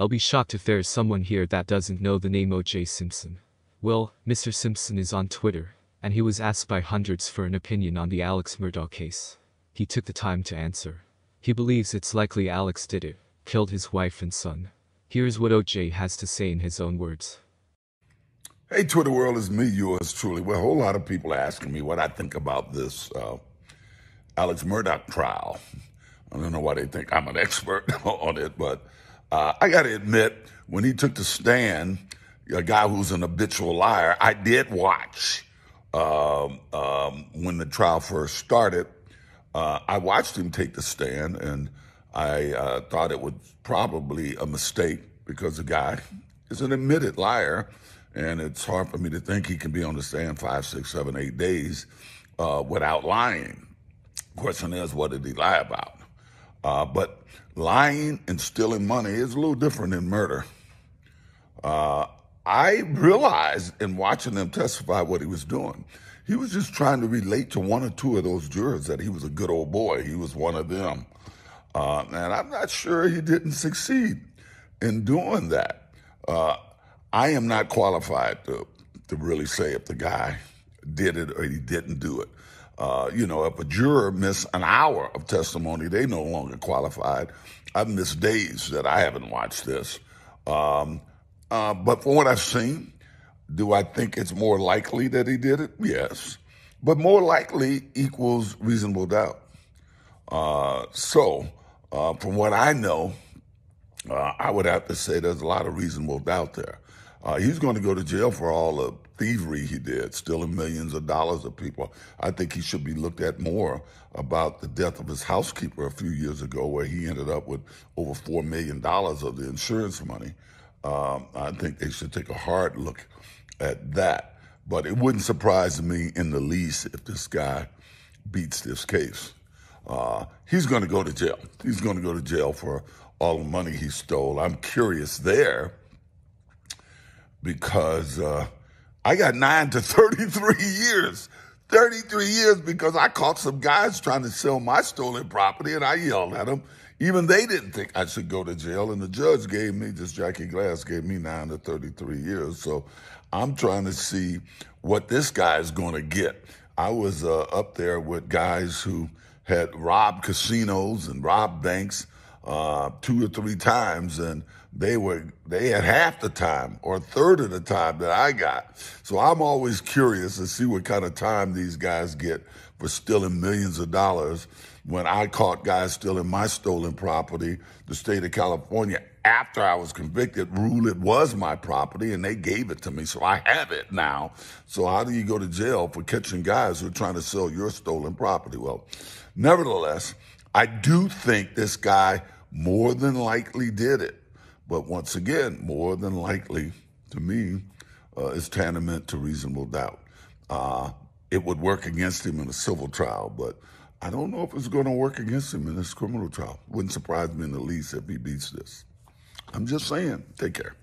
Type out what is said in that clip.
I'll be shocked if there's someone here that doesn't know the name O.J. Simpson. Well, Mr. Simpson is on Twitter, and he was asked by hundreds for an opinion on the Alex Murdaugh case. He took the time to answer. He believes it's likely Alex did it, killed his wife and son. Here's what O.J. has to say in his own words. Hey, Twitter world, it's me, yours truly. Well, a whole lot of people asking me what I think about this uh, Alex Murdaugh trial. I don't know why they think I'm an expert on it, but uh, I got to admit, when he took the stand, a guy who's an habitual liar, I did watch um, um, when the trial first started. Uh, I watched him take the stand, and I uh, thought it was probably a mistake because the guy is an admitted liar and it's hard for me to think he can be on the stand five, six, seven, eight days uh, without lying. Question is, what did he lie about? Uh, but lying and stealing money is a little different than murder. Uh, I realized in watching them testify what he was doing. He was just trying to relate to one or two of those jurors that he was a good old boy. He was one of them. Uh, and I'm not sure he didn't succeed in doing that. Uh, I am not qualified to to really say if the guy did it or he didn't do it. Uh, you know, if a juror missed an hour of testimony, they no longer qualified. I've missed days that I haven't watched this. Um, uh, but from what I've seen, do I think it's more likely that he did it? Yes. But more likely equals reasonable doubt. Uh, so, uh, from what I know, uh, I would have to say there's a lot of reasonable doubt there. Uh, he's going to go to jail for all the thievery he did, stealing millions of dollars of people. I think he should be looked at more about the death of his housekeeper a few years ago, where he ended up with over $4 million of the insurance money. Um, I think they should take a hard look at that. But it wouldn't surprise me in the least if this guy beats this case. Uh, he's going to go to jail. He's going to go to jail for all the money he stole. I'm curious there because uh, I got nine to 33 years. 33 years because I caught some guys trying to sell my stolen property and I yelled at them. Even they didn't think I should go to jail. And the judge gave me, just Jackie Glass gave me nine to 33 years. So I'm trying to see what this guy is going to get. I was uh, up there with guys who had robbed casinos and robbed banks uh, two or three times, and they were they had half the time or a third of the time that I got. So I'm always curious to see what kind of time these guys get for stealing millions of dollars. When I caught guys stealing my stolen property, the state of California, after I was convicted, ruled it was my property and they gave it to me. So I have it now. So how do you go to jail for catching guys who are trying to sell your stolen property? Well, nevertheless, I do think this guy more than likely did it. But once again, more than likely to me uh, is tantamount to reasonable doubt. Uh, it would work against him in a civil trial, but I don't know if it's going to work against him in this criminal trial. Wouldn't surprise me in the least if he beats this. I'm just saying. Take care.